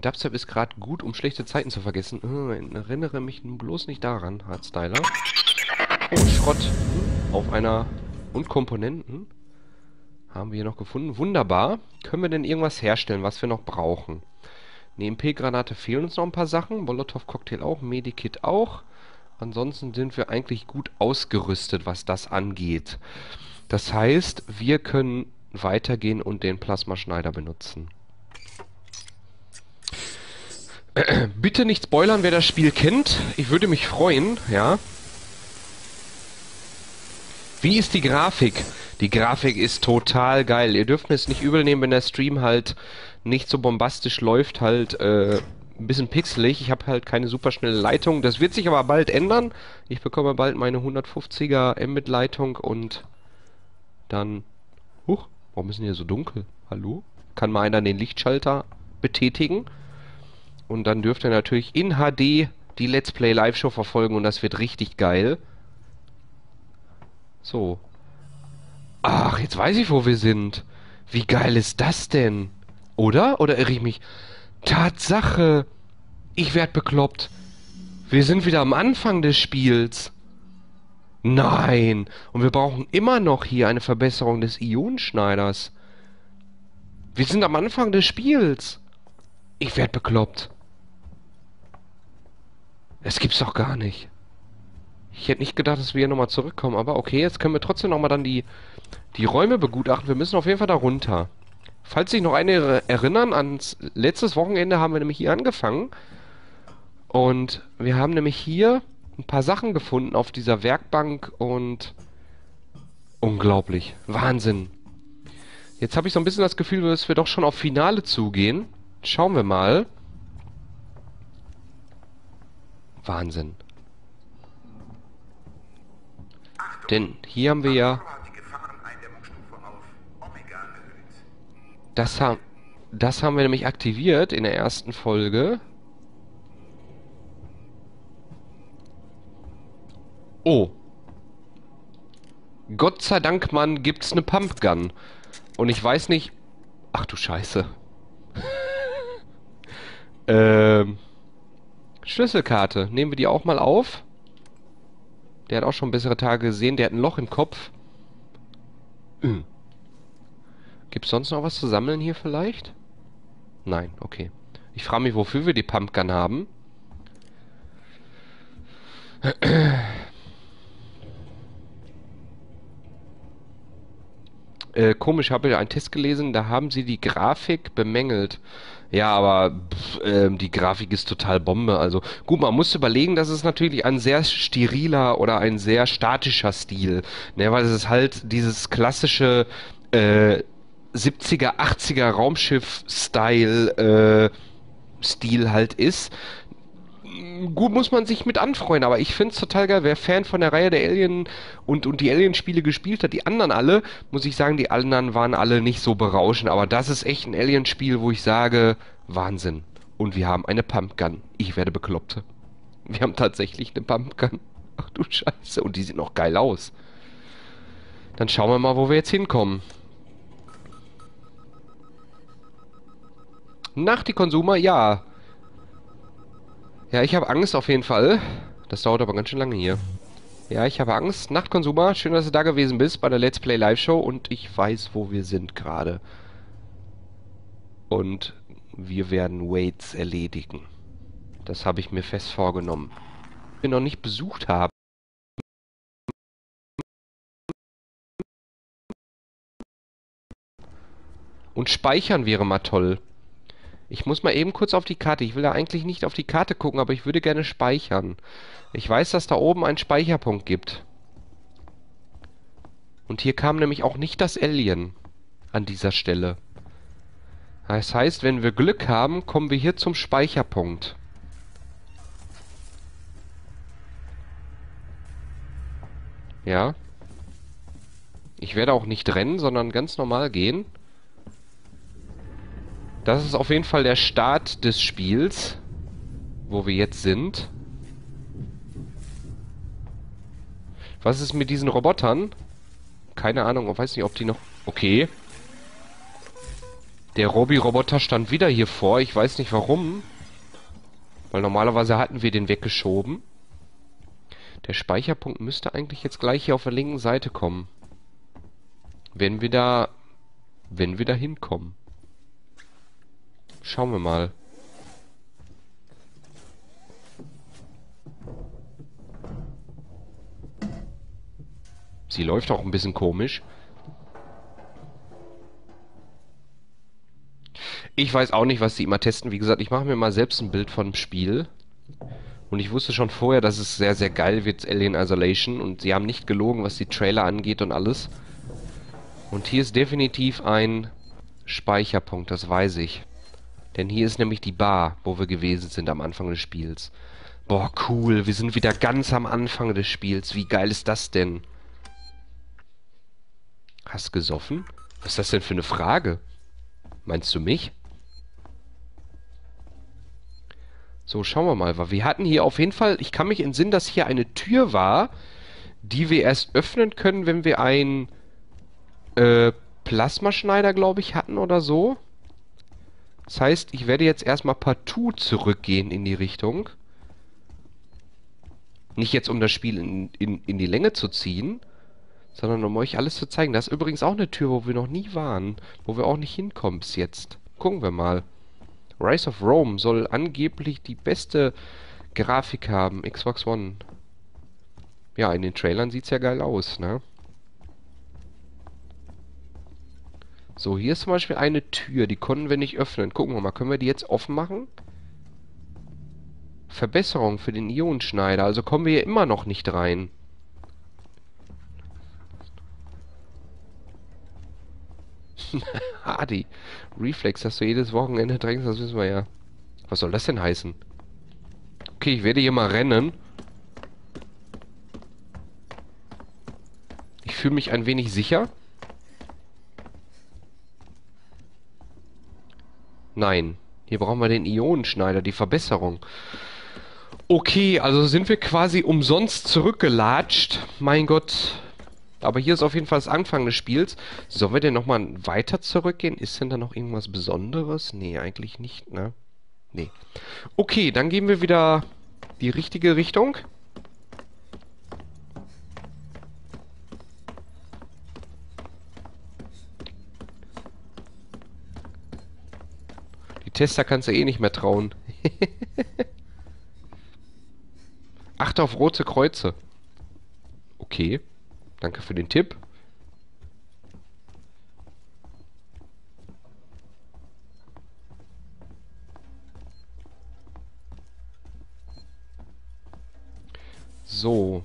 Dubstep ist gerade gut, um schlechte Zeiten zu vergessen. Äh, erinnere mich bloß nicht daran, Hardstyler. Oh, Schrott. Hm, auf einer... Und Komponenten. Haben wir hier noch gefunden. Wunderbar. Können wir denn irgendwas herstellen, was wir noch brauchen? Eine MP-Granate fehlen uns noch ein paar Sachen. Molotov-Cocktail auch. Medikit auch. Ansonsten sind wir eigentlich gut ausgerüstet, was das angeht. Das heißt, wir können weitergehen und den Plasmaschneider benutzen. Bitte nicht spoilern, wer das Spiel kennt. Ich würde mich freuen, ja. Wie ist die Grafik? Die Grafik ist total geil. Ihr dürft mir es nicht übel nehmen, wenn der Stream halt nicht so bombastisch läuft, halt äh, ein bisschen pixelig. Ich habe halt keine super schnelle Leitung. Das wird sich aber bald ändern. Ich bekomme bald meine 150er Mbit-Leitung und dann... Huch, warum ist denn hier so dunkel? Hallo? Kann mal einer den Lichtschalter betätigen? Und dann dürft ihr natürlich in HD die Let's Play Live-Show verfolgen und das wird richtig geil. So. Ach, jetzt weiß ich, wo wir sind. Wie geil ist das denn? Oder? Oder irre ich mich? Tatsache! Ich werd bekloppt. Wir sind wieder am Anfang des Spiels. Nein! Und wir brauchen immer noch hier eine Verbesserung des Ionenschneiders. Wir sind am Anfang des Spiels. Ich werd bekloppt. Es gibt's doch gar nicht. Ich hätte nicht gedacht, dass wir hier nochmal zurückkommen, aber okay, jetzt können wir trotzdem nochmal dann die, die Räume begutachten. Wir müssen auf jeden Fall da runter. Falls sich noch eine erinnern, ans letztes Wochenende haben wir nämlich hier angefangen. Und wir haben nämlich hier ein paar Sachen gefunden auf dieser Werkbank und... Unglaublich. Wahnsinn. Jetzt habe ich so ein bisschen das Gefühl, dass wir doch schon auf Finale zugehen. Schauen wir mal. Wahnsinn. Denn hier haben wir ja... Das haben, das haben wir nämlich aktiviert in der ersten Folge. Oh. Gott sei Dank, Mann, gibt's eine Pumpgun. Und ich weiß nicht... Ach du Scheiße. ähm... Schlüsselkarte. Nehmen wir die auch mal auf. Der hat auch schon bessere Tage gesehen. Der hat ein Loch im Kopf. Mhm. Gibt es sonst noch was zu sammeln hier vielleicht? Nein, okay. Ich frage mich, wofür wir die Pumpgun haben. Äh, komisch, habe ich einen Test gelesen, da haben sie die Grafik bemängelt. Ja, aber pff, äh, die Grafik ist total Bombe. Also gut, man muss überlegen, das ist natürlich ein sehr steriler oder ein sehr statischer Stil. Ne, weil es ist halt dieses klassische äh, 70er, 80er Raumschiff-Style äh, Stil halt ist gut muss man sich mit anfreuen, aber ich finde es total geil. Wer Fan von der Reihe der Alien und, und die Alien-Spiele gespielt hat, die anderen alle, muss ich sagen, die anderen waren alle nicht so berauschend, aber das ist echt ein Alien-Spiel, wo ich sage, Wahnsinn. Und wir haben eine Pumpgun. Ich werde bekloppt. Wir haben tatsächlich eine Pumpgun. Ach du Scheiße. Und die sieht noch geil aus. Dann schauen wir mal, wo wir jetzt hinkommen. Nach die Konsumer, ja. Ja, ich habe Angst auf jeden Fall. Das dauert aber ganz schön lange hier. Ja, ich habe Angst. Nachtkonsumer, schön, dass du da gewesen bist bei der Let's Play Live Show und ich weiß, wo wir sind gerade. Und wir werden Waits erledigen. Das habe ich mir fest vorgenommen. Wir noch nicht besucht haben. Und speichern wäre mal toll. Ich muss mal eben kurz auf die Karte. Ich will ja eigentlich nicht auf die Karte gucken, aber ich würde gerne speichern. Ich weiß, dass da oben einen Speicherpunkt gibt. Und hier kam nämlich auch nicht das Alien an dieser Stelle. Das heißt, wenn wir Glück haben, kommen wir hier zum Speicherpunkt. Ja. Ich werde auch nicht rennen, sondern ganz normal gehen. Das ist auf jeden Fall der Start des Spiels, wo wir jetzt sind. Was ist mit diesen Robotern? Keine Ahnung, ich weiß nicht, ob die noch... Okay. Der Robby-Roboter stand wieder hier vor. Ich weiß nicht warum. Weil normalerweise hatten wir den weggeschoben. Der Speicherpunkt müsste eigentlich jetzt gleich hier auf der linken Seite kommen. Wenn wir da... Wenn wir da hinkommen. Schauen wir mal. Sie läuft auch ein bisschen komisch. Ich weiß auch nicht, was sie immer testen. Wie gesagt, ich mache mir mal selbst ein Bild von dem Spiel. Und ich wusste schon vorher, dass es sehr, sehr geil wird, Alien Isolation. Und sie haben nicht gelogen, was die Trailer angeht und alles. Und hier ist definitiv ein Speicherpunkt, das weiß ich. Denn hier ist nämlich die Bar, wo wir gewesen sind am Anfang des Spiels. Boah, cool, wir sind wieder ganz am Anfang des Spiels. Wie geil ist das denn? Hast gesoffen? Was ist das denn für eine Frage? Meinst du mich? So, schauen wir mal. Wir hatten hier auf jeden Fall, ich kann mich entsinnen, dass hier eine Tür war, die wir erst öffnen können, wenn wir einen äh, Plasmaschneider, glaube ich, hatten oder so. Das heißt, ich werde jetzt erstmal partout zurückgehen in die Richtung. Nicht jetzt, um das Spiel in, in, in die Länge zu ziehen, sondern um euch alles zu zeigen. Das ist übrigens auch eine Tür, wo wir noch nie waren, wo wir auch nicht hinkommen bis jetzt. Gucken wir mal. Rise of Rome soll angeblich die beste Grafik haben. Xbox One. Ja, in den Trailern sieht's ja geil aus, ne? So, hier ist zum Beispiel eine Tür, die konnten wir nicht öffnen. Gucken wir mal, können wir die jetzt offen machen? Verbesserung für den Ionenschneider, also kommen wir hier immer noch nicht rein. Hardy. Reflex, dass du jedes Wochenende drängst, das wissen wir ja. Was soll das denn heißen? Okay, ich werde hier mal rennen. Ich fühle mich ein wenig sicher. Nein. Hier brauchen wir den Ionenschneider, die Verbesserung. Okay, also sind wir quasi umsonst zurückgelatscht. Mein Gott. Aber hier ist auf jeden Fall das Anfang des Spiels. Sollen wir denn nochmal weiter zurückgehen? Ist denn da noch irgendwas Besonderes? Nee, eigentlich nicht, ne? Nee. Okay, dann gehen wir wieder die richtige Richtung. Tester kannst du eh nicht mehr trauen. Achte auf rote Kreuze. Okay. Danke für den Tipp. So.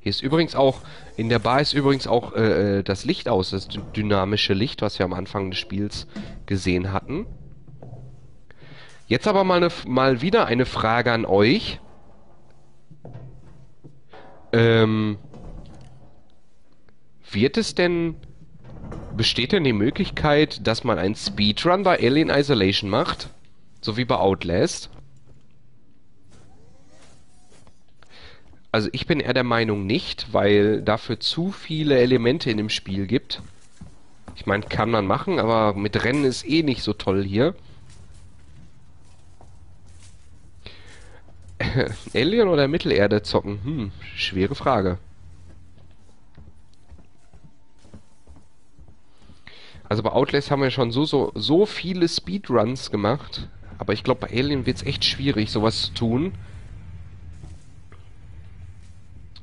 Hier ist übrigens auch, in der Bar ist übrigens auch äh, äh das Licht aus, das dynamische Licht, was wir am Anfang des Spiels gesehen hatten. Jetzt aber mal, eine, mal wieder eine Frage an euch. Ähm, wird es denn... Besteht denn die Möglichkeit, dass man einen Speedrun bei Alien Isolation macht? So wie bei Outlast? Also ich bin eher der Meinung nicht, weil dafür zu viele Elemente in dem Spiel gibt. Ich meine, kann man machen, aber mit Rennen ist eh nicht so toll hier. Alien oder Mittelerde zocken? Hm, schwere Frage. Also bei Outlast haben wir schon so, so, so viele Speedruns gemacht. Aber ich glaube, bei Alien wird es echt schwierig, sowas zu tun.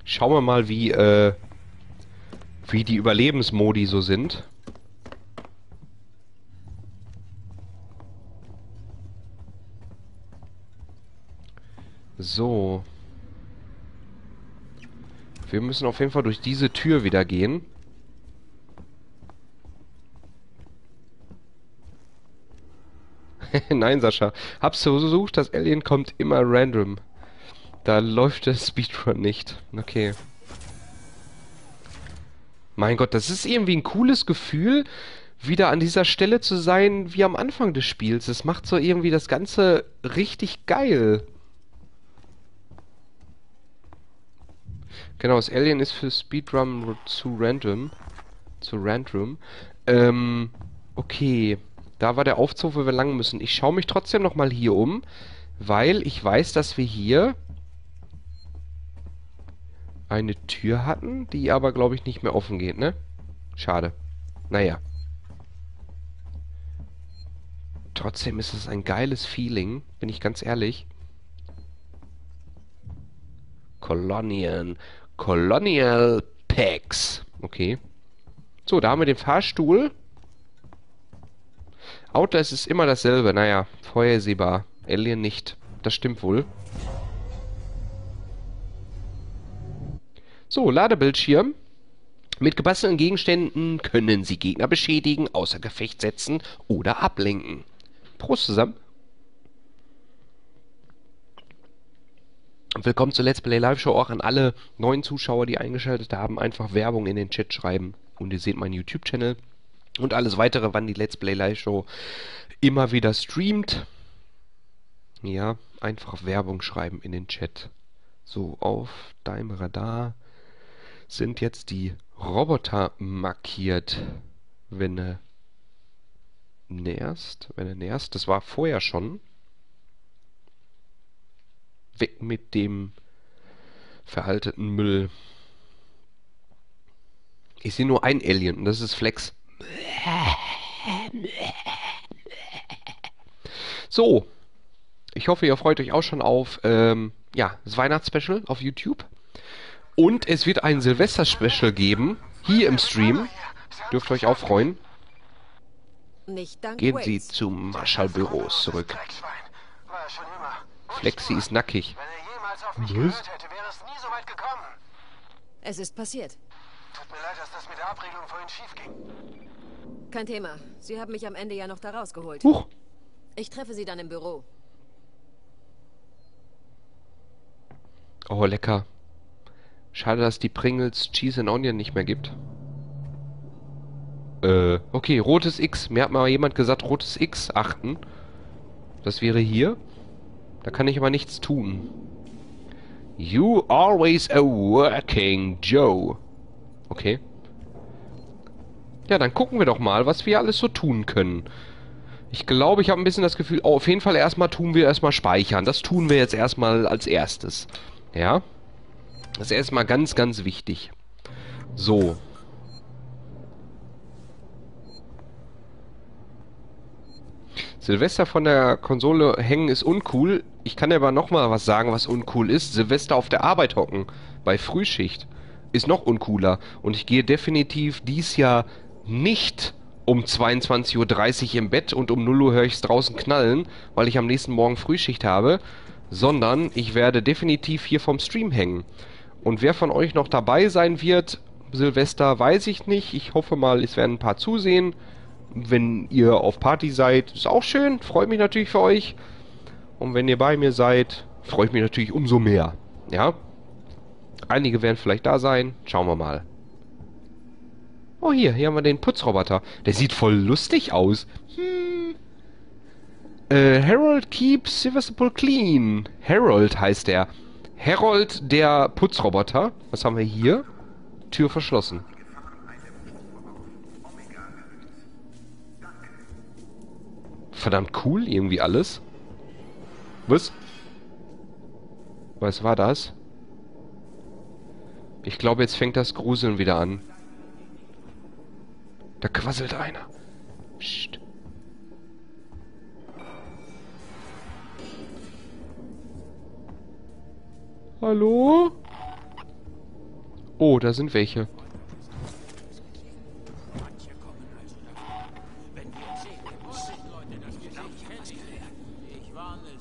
Schauen wir mal, wie, äh, wie die Überlebensmodi so sind. So. Wir müssen auf jeden Fall durch diese Tür wieder gehen. Nein, Sascha. Hab's versucht, das Alien kommt immer random. Da läuft der Speedrun nicht. Okay. Mein Gott, das ist irgendwie ein cooles Gefühl, wieder an dieser Stelle zu sein wie am Anfang des Spiels. Das macht so irgendwie das Ganze richtig geil. Genau, das Alien ist für Speedrun zu random. Zu random. Ähm, okay. Da war der Aufzug, wo wir lang müssen. Ich schaue mich trotzdem nochmal hier um, weil ich weiß, dass wir hier eine Tür hatten, die aber, glaube ich, nicht mehr offen geht, ne? Schade. Naja. Trotzdem ist es ein geiles Feeling, bin ich ganz ehrlich. Kolonien. Colonial Packs. Okay. So, da haben wir den Fahrstuhl. Outlast ist immer dasselbe. Naja, vorhersehbar. Alien nicht. Das stimmt wohl. So, Ladebildschirm. Mit gebastelten Gegenständen können Sie Gegner beschädigen, außer Gefecht setzen oder ablenken. Prost zusammen. Willkommen zur Let's Play Live Show. Auch an alle neuen Zuschauer, die eingeschaltet haben, einfach Werbung in den Chat schreiben. Und ihr seht meinen YouTube-Channel. Und alles weitere, wann die Let's Play Live Show immer wieder streamt. Ja, einfach Werbung schreiben in den Chat. So, auf deinem Radar sind jetzt die Roboter markiert. Wenn du näherst, wenn du näherst, das war vorher schon. Weg mit dem veralteten Müll. Ich sehe nur ein Alien und das ist Flex. So. Ich hoffe, ihr freut euch auch schon auf ähm, ja, das Weihnachtsspecial auf YouTube. Und es wird ein Silvester-Special geben, hier im Stream. Dürft ihr euch auch freuen. Gehen Sie zum Marschallbüros zurück. Flexi ist nackig. Was? Es ist passiert. Tut mir leid, dass das mit der Abregelung vorhin schief ging. Kein Thema. Sie haben mich am Ende ja noch da rausgeholt. Huch. Ich treffe Sie dann im Büro. Oh, lecker. Schade, dass die Pringles Cheese and Onion nicht mehr gibt. Äh, okay, rotes X. Mir hat mal jemand gesagt, rotes X achten. Das wäre hier. Da kann ich aber nichts tun. You always a working Joe. Okay. Ja, dann gucken wir doch mal, was wir alles so tun können. Ich glaube, ich habe ein bisschen das Gefühl, oh, auf jeden Fall erstmal tun wir erstmal speichern. Das tun wir jetzt erstmal als erstes. Ja. Das ist erstmal ganz, ganz wichtig. So. Silvester von der Konsole hängen ist uncool. Ich kann dir aber nochmal was sagen, was uncool ist. Silvester auf der Arbeit hocken. Bei Frühschicht. Ist noch uncooler. Und ich gehe definitiv dies Jahr nicht um 22.30 Uhr im Bett und um 0 Uhr höre ich es draußen knallen, weil ich am nächsten Morgen Frühschicht habe. Sondern ich werde definitiv hier vom Stream hängen. Und wer von euch noch dabei sein wird, Silvester, weiß ich nicht. Ich hoffe mal, es werden ein paar zusehen. Wenn ihr auf Party seid, ist auch schön. Freut mich natürlich für euch. Und wenn ihr bei mir seid, freue ich mich natürlich umso mehr. Ja? Einige werden vielleicht da sein. Schauen wir mal. Oh, hier. Hier haben wir den Putzroboter. Der sieht voll lustig aus. Hm. Äh, Harold keeps Sevastopol clean. Harold heißt er. Harold, der Putzroboter. Was haben wir hier? Tür verschlossen. Verdammt cool, irgendwie alles. Was? Was war das? Ich glaube, jetzt fängt das Gruseln wieder an. Da quasselt einer. Psst. Hallo? Oh, da sind welche.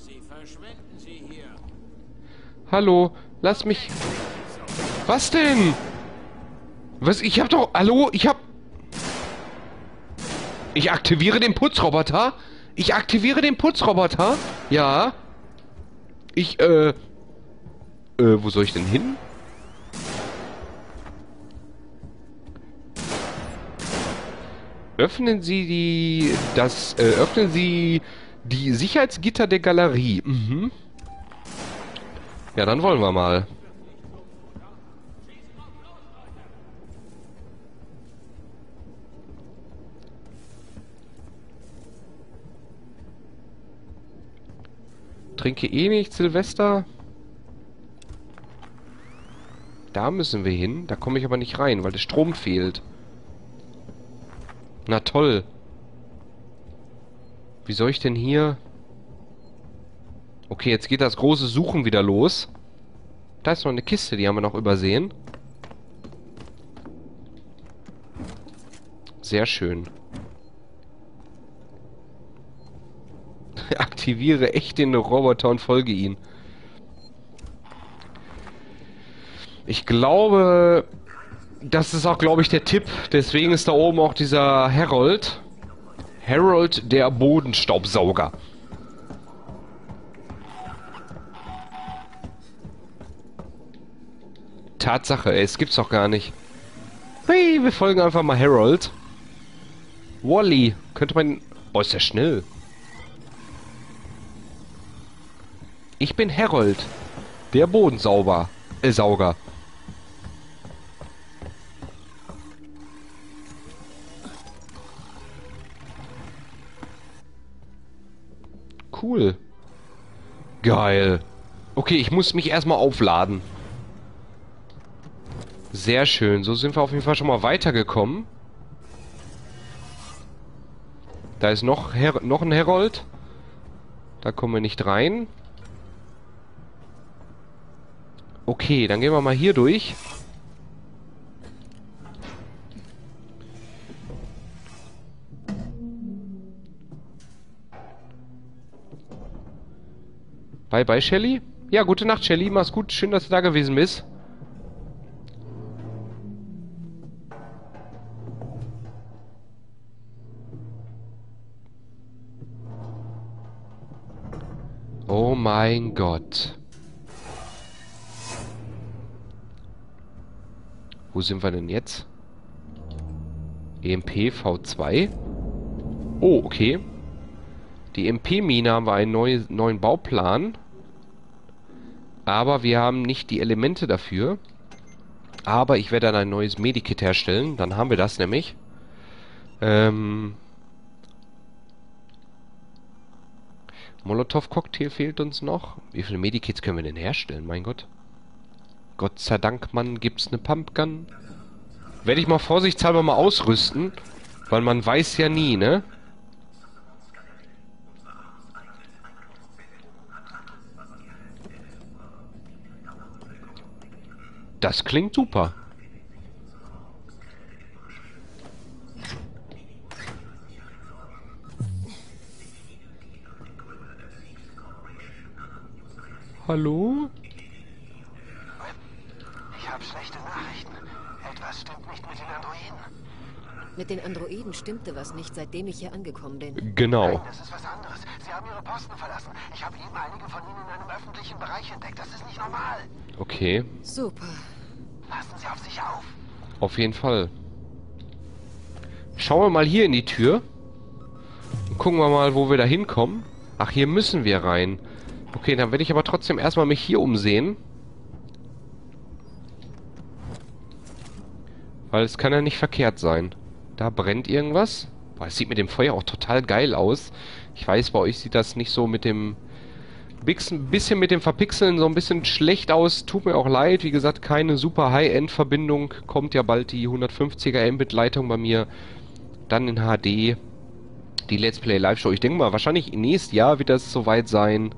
Sie, verschwinden Sie hier. Hallo, lass mich... Was denn? Was? Ich hab doch... Hallo? Ich hab... Ich aktiviere den Putzroboter? Ich aktiviere den Putzroboter? Ja. Ich, äh... Äh, wo soll ich denn hin? Öffnen Sie die... Das... Äh, öffnen Sie die Sicherheitsgitter der Galerie. Mhm. Ja, dann wollen wir mal. Trinke eh nicht, Silvester. Da müssen wir hin. Da komme ich aber nicht rein, weil der Strom fehlt. Na toll. Toll. Wie soll ich denn hier... Okay, jetzt geht das große Suchen wieder los. Da ist noch eine Kiste, die haben wir noch übersehen. Sehr schön. Aktiviere echt den Roboter und folge ihn. Ich glaube, das ist auch, glaube ich, der Tipp. Deswegen ist da oben auch dieser Harold. Harold, der Bodenstaubsauger. Tatsache, ey, es gibt's doch gar nicht. Hey, wir folgen einfach mal Harold. Wally, könnte man... Oh, ist ja schnell. Ich bin Harold, der Bodensauber, äh, Sauger. Cool. Geil. Okay, ich muss mich erstmal aufladen. Sehr schön. So sind wir auf jeden Fall schon mal weitergekommen. Da ist noch, Her noch ein Herold. Da kommen wir nicht rein. Okay, dann gehen wir mal hier durch. Bye bye, Shelly. Ja, gute Nacht, Shelly. Mach's gut. Schön, dass du da gewesen bist. Oh mein Gott. Wo sind wir denn jetzt? EMP V2. Oh, okay. Die MP-Mine haben wir einen neu, neuen Bauplan. Aber wir haben nicht die Elemente dafür. Aber ich werde dann ein neues Medikit herstellen. Dann haben wir das nämlich. Ähm... Molotow-Cocktail fehlt uns noch. Wie viele Medikits können wir denn herstellen? Mein Gott. Gott sei Dank, Mann, gibt's eine Pumpgun. Werde ich mal vorsichtshalber mal ausrüsten. Weil man weiß ja nie, ne? Das klingt super. Hallo? Ich habe schlechte Nachrichten. Etwas stimmt nicht mit den Androiden. Mit den Androiden stimmte was nicht, seitdem ich hier angekommen bin. Genau. Nein, das ist was anderes. Sie haben ihre Posten verlassen. Ich habe eben einige von ihnen in einem öffentlichen Bereich entdeckt. Das ist nicht normal. Okay. Super. Passen Sie auf sich auf. Auf jeden Fall. Schauen wir mal hier in die Tür. Und gucken wir mal, wo wir da hinkommen. Ach, hier müssen wir rein. Okay, dann werde ich aber trotzdem erstmal mich hier umsehen. Weil es kann ja nicht verkehrt sein. Da brennt irgendwas. Boah, es sieht mit dem Feuer auch total geil aus. Ich weiß, bei euch sieht das nicht so mit dem... Bisschen mit dem Verpixeln so ein bisschen schlecht aus. Tut mir auch leid. Wie gesagt, keine super High-End-Verbindung. Kommt ja bald die 150er Mbit-Leitung bei mir. Dann in HD. Die Let's Play Live-Show. Ich denke mal, wahrscheinlich nächstes Jahr wird das soweit sein.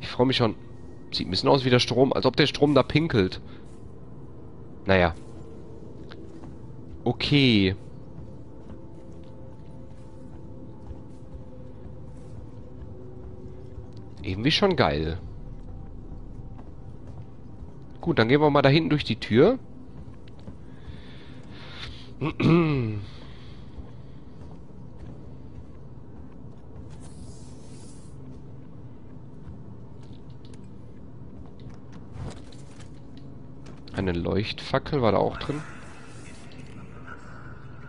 Ich freue mich schon. Sieht ein bisschen aus wie der Strom. Als ob der Strom da pinkelt. Naja. Okay. Irgendwie schon geil. Gut, dann gehen wir mal da hinten durch die Tür. Eine Leuchtfackel war da auch drin.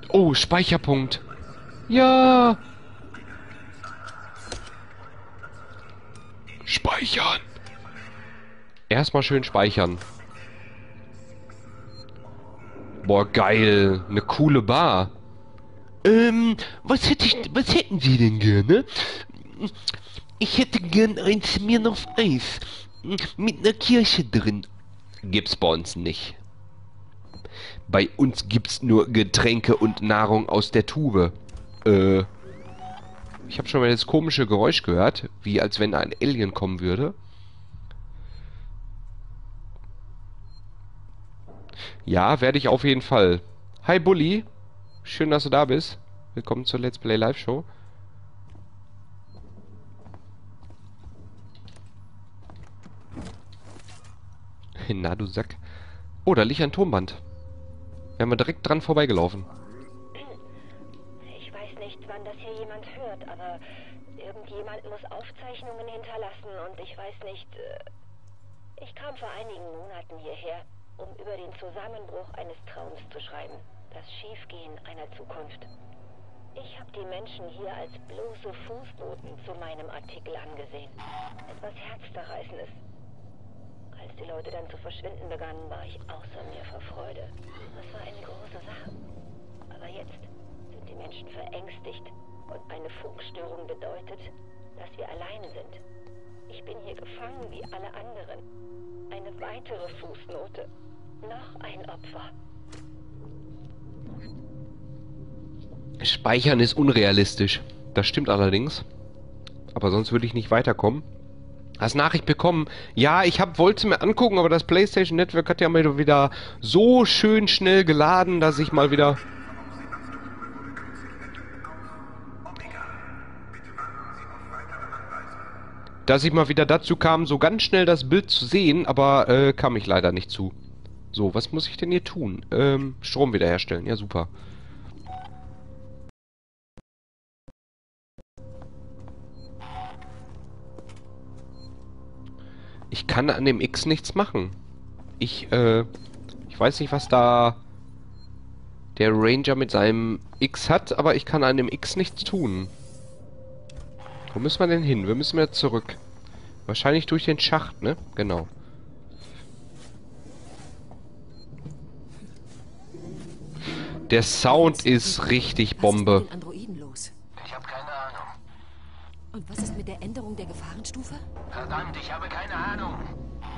Oh, Speicherpunkt. Ja. Speichern. Erstmal schön speichern. Boah, geil. Eine coole Bar. Ähm, was hätte ich, was hätten Sie denn gerne? Ich hätte gern ein Smirnoff Eis. Mit einer Kirsche drin. Gibt's bei uns nicht. Bei uns gibt's nur Getränke und Nahrung aus der Tube. Äh. Ich habe schon mal das komische Geräusch gehört, wie als wenn ein Alien kommen würde. Ja, werde ich auf jeden Fall. Hi Bully, schön, dass du da bist. Willkommen zur Let's Play Live Show. Na, du Sack. Oh, da liegt ein Turmband. Wären wir direkt dran vorbeigelaufen. Irgendjemand muss Aufzeichnungen hinterlassen und ich weiß nicht. äh, Ich kam vor einigen Monaten hierher, um über den Zusammenbruch eines Traums zu schreiben. Das Schiefgehen einer Zukunft. Ich habe die Menschen hier als bloße Fußboten zu meinem Artikel angesehen. Etwas Herzzerreißendes. Als die Leute dann zu verschwinden begannen, war ich außer mir vor Freude. Das war eine große Sache. Aber jetzt sind die Menschen verängstigt und eine Funkstörung bedeutet, dass wir allein sind. Ich bin hier gefangen wie alle anderen. Eine weitere Fußnote. Noch ein Opfer. Speichern ist unrealistisch. Das stimmt allerdings. Aber sonst würde ich nicht weiterkommen. Als Nachricht bekommen, ja, ich hab, wollte mir angucken, aber das PlayStation Network hat ja mal wieder so schön schnell geladen, dass ich mal wieder... Dass ich mal wieder dazu kam, so ganz schnell das Bild zu sehen, aber äh, kam ich leider nicht zu. So, was muss ich denn hier tun? Ähm, Strom wiederherstellen. Ja, super. Ich kann an dem X nichts machen. Ich, äh, ich weiß nicht, was da der Ranger mit seinem X hat, aber ich kann an dem X nichts tun. Wo müssen wir denn hin? Wir müssen wieder zurück. Wahrscheinlich durch den Schacht, ne? Genau. Der Sound ist richtig Bombe. Was ist mit den Androiden los? Ich habe keine Ahnung. Und was ist mit der Änderung der Gefahrenstufe? Verdammt, ich habe keine Ahnung.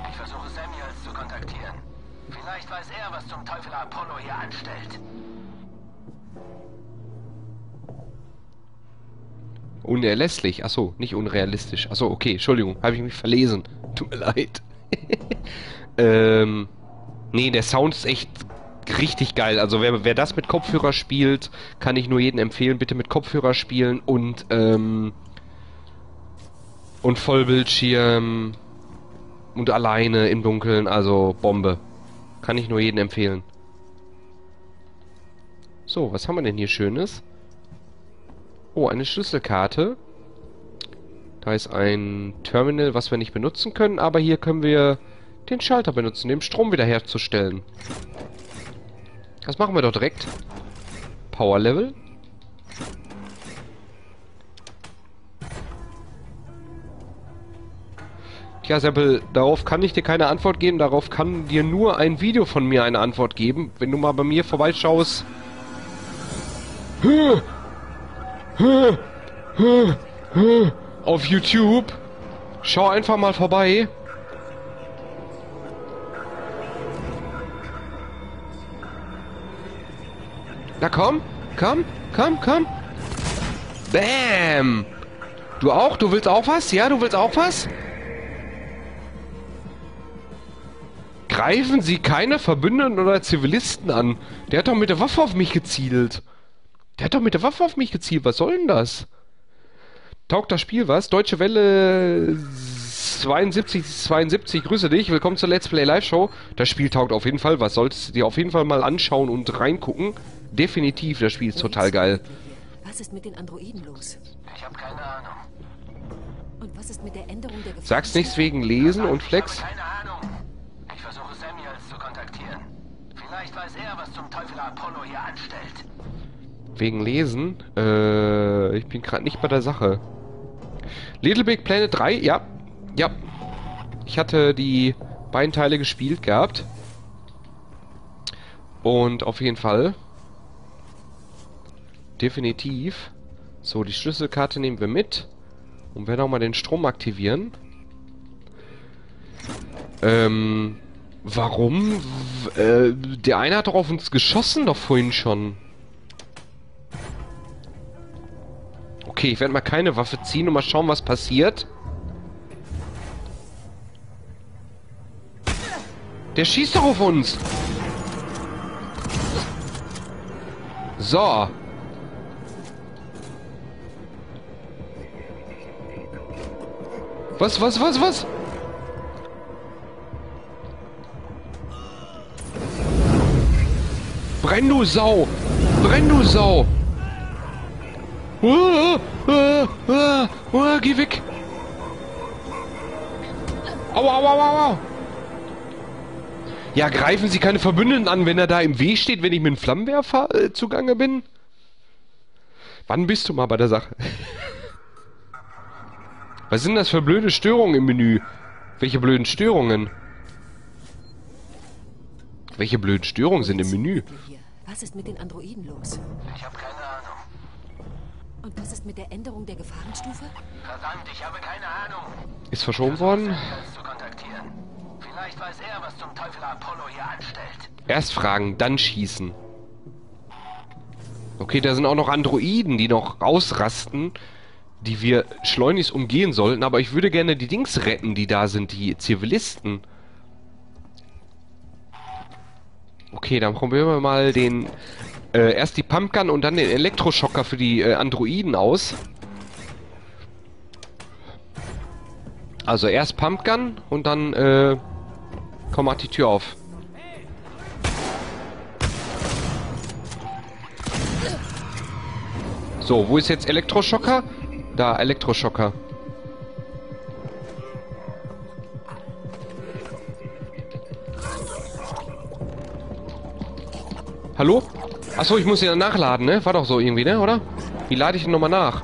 Ich versuche Samuels zu kontaktieren. Vielleicht weiß er, was zum Teufel Apollo hier anstellt. Unerlässlich. Achso, nicht unrealistisch. Achso, okay, Entschuldigung, habe ich mich verlesen. Tut mir leid. ähm, nee, der Sound ist echt richtig geil. Also wer, wer das mit Kopfhörer spielt, kann ich nur jedem empfehlen, bitte mit Kopfhörer spielen und, ähm, und Vollbildschirm und alleine im Dunkeln, also Bombe. Kann ich nur jedem empfehlen. So, was haben wir denn hier Schönes? Oh, eine Schlüsselkarte. Da ist ein Terminal, was wir nicht benutzen können, aber hier können wir den Schalter benutzen, den Strom wiederherzustellen. Das machen wir doch direkt. Power Level. Tja, Seppel, darauf kann ich dir keine Antwort geben. Darauf kann dir nur ein Video von mir eine Antwort geben. Wenn du mal bei mir vorbeischaust. Auf YouTube. Schau einfach mal vorbei. Na komm, komm, komm, komm. Bam. Du auch? Du willst auch was? Ja, du willst auch was? Greifen Sie keine Verbündeten oder Zivilisten an. Der hat doch mit der Waffe auf mich gezielt. Der hat doch mit der Waffe auf mich gezielt. Was soll denn das? Taugt das Spiel was? Deutsche Welle 72, 72, grüße dich. Willkommen zur Let's Play Live Show. Das Spiel taugt auf jeden Fall was. Solltest du dir auf jeden Fall mal anschauen und reingucken. Definitiv, das Spiel ist total geil. Was ist mit den Androiden los? Ich habe keine Ahnung. Und was ist mit der Änderung der Sagst nichts wegen Lesen und Flex? Ich habe keine Ahnung. Ich versuche Samuels zu kontaktieren. Vielleicht weiß er, was zum Teufel Apollo hier anstellt. Wegen Lesen? Äh, ich bin gerade nicht bei der Sache. Little Big Planet 3, ja. Ja. Ich hatte die beiden Teile gespielt gehabt. Und auf jeden Fall. Definitiv. So, die Schlüsselkarte nehmen wir mit. Und werden auch mal den Strom aktivieren. Ähm, warum? Äh, der eine hat doch auf uns geschossen, doch vorhin schon. Okay, ich werde mal keine Waffe ziehen und mal schauen, was passiert. Der schießt doch auf uns. So. Was, was, was, was? Brenn du Sau! Brenn du Sau! Uh, uh, uh, uh, geh weg! Aua, aua, aua, aua! Ja, greifen Sie keine Verbündeten an, wenn er da im Weg steht, wenn ich mit einem Flammenwerfer äh, zugange bin? Wann bist du mal bei der Sache? Was sind das für blöde Störungen im Menü? Welche blöden Störungen? Welche blöden Störungen sind im Menü? Was ist mit den Androiden los? Ich habe keine Ahnung. Und was ist mit der Änderung der Gefahrenstufe? Verdammt, ich habe keine Ahnung. Ist verschoben worden? Samuels zu kontaktieren. Vielleicht weiß er, was zum Teufel Apollo hier anstellt. Erst fragen, dann schießen. Okay, da sind auch noch Androiden, die noch rausrasten, die wir schleunigst umgehen sollten, aber ich würde gerne die Dings retten, die da sind, die Zivilisten. Okay, dann probieren wir mal den äh, erst die Pumpgun und dann den Elektroschocker für die äh, Androiden aus. Also erst Pumpgun und dann äh, komm mach die Tür auf. So, wo ist jetzt Elektroschocker? Da, Elektroschocker. Hallo? Achso, ich muss ja nachladen, ne? War doch so irgendwie, ne? Oder? Wie lade ich denn nochmal nach?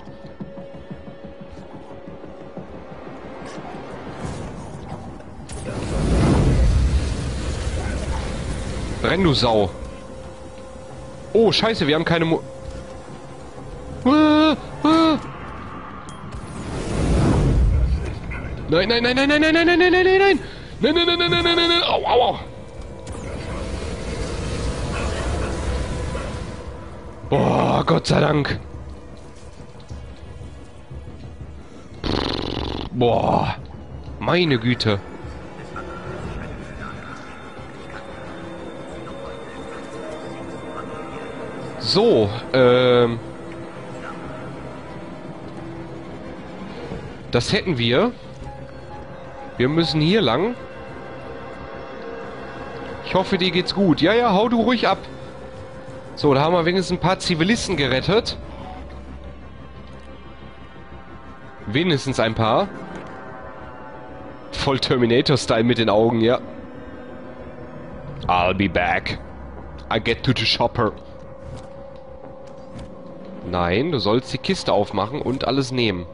Brenn, du Sau. Oh, scheiße, wir haben keine Mo... Ah, ah. Nein, nein, nein, nein, nein, nein, nein, nein, nein, nein, nein, nein. Nein, nein, nein, nein, nein, nein, nein, nein. Au, au, au. Boah, Gott sei Dank. Boah. Meine Güte. So, ähm... Das hätten wir. Wir müssen hier lang. Ich hoffe, dir geht's gut. Ja, ja, hau du ruhig ab. So, da haben wir wenigstens ein paar Zivilisten gerettet. Wenigstens ein paar. Voll Terminator-Style mit den Augen, ja. I'll be back. I get to the shopper. Nein, du sollst die Kiste aufmachen und alles nehmen.